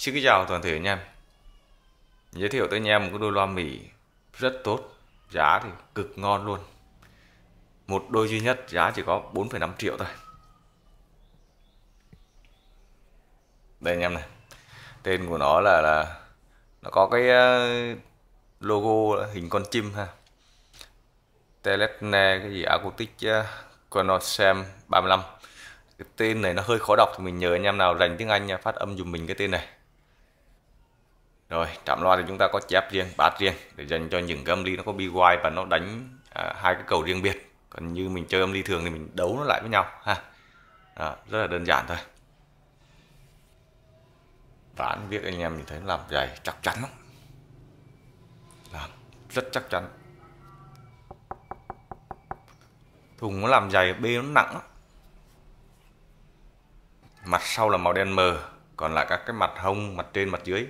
Xin kính chào toàn thể anh em. Giới thiệu tới anh em một cái đôi loa Mỹ rất tốt Giá thì cực ngon luôn. Một đôi duy nhất giá chỉ có 4,5 triệu thôi. Đây anh em này Tên của nó là, là Nó có cái ờ, logo hình con chim ha. Telesne cái gì Acoustic ờ, Conosem 35 cái tên này nó hơi khó đọc thì mình nhờ anh em nào dành tiếng Anh phát âm dùm mình cái tên này rồi chạm loa thì chúng ta có chép riêng bát riêng để dành cho những cái âm ly nó có bi wide và nó đánh à, hai cái cầu riêng biệt. Còn như mình chơi âm ly thường thì mình đấu nó lại với nhau ha. À, rất là đơn giản thôi. Ván viết anh em mình thấy làm dày chắc chắn lắm. Làm rất chắc chắn. Thùng nó làm dày bê nó nặng lắm. Mặt sau là màu đen mờ còn lại các cái mặt hông mặt trên mặt dưới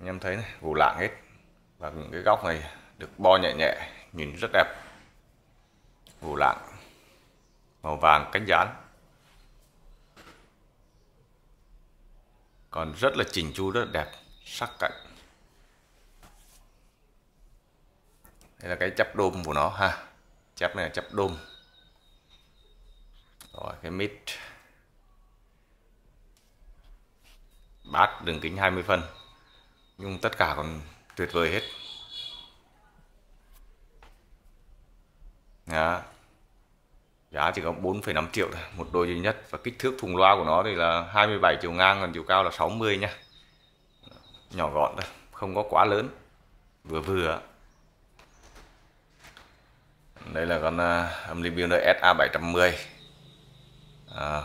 anh em thấy này gù lạng hết. Và những cái góc này được bo nhẹ nhẹ, nhìn rất đẹp. Gù lạng, màu vàng cánh dán. Còn rất là chỉnh chu, rất là đẹp, sắc cạnh. Đây là cái chấp đôm của nó, ha. Chấp này là chấp đôm. Rồi, cái mít. Bát đường kính 20 phân nhưng tất cả còn tuyệt vời hết. Đó. giá chỉ có 4,5 triệu thôi một đôi duy nhất. Và kích thước thùng loa của nó thì là 27 chiều ngang còn chiều cao là 60 nha nhỏ gọn thôi không có quá lớn. Vừa vừa. Đây là con uh, âm ly builder SA 710 à,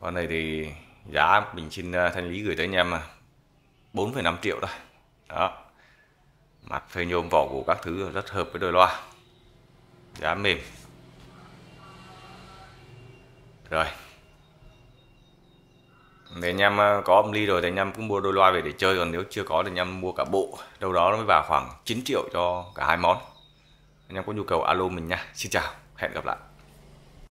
con này thì giá mình xin uh, thanh lý gửi tới anh em mà. 4,5 triệu thôi. Đó. Mặt phê nhôm vỏ của các thứ rất hợp với đôi loa. Giá mềm. Rồi. Để anh em ờ, có âm ly rồi thì anh em cũng mua đôi loa về để chơi còn nếu chưa có thì anh em mua cả bộ. Đâu đó nó mới vào khoảng 9 triệu cho cả hai món. Anh em có nhu cầu alo mình nha. Xin chào. Hẹn gặp lại.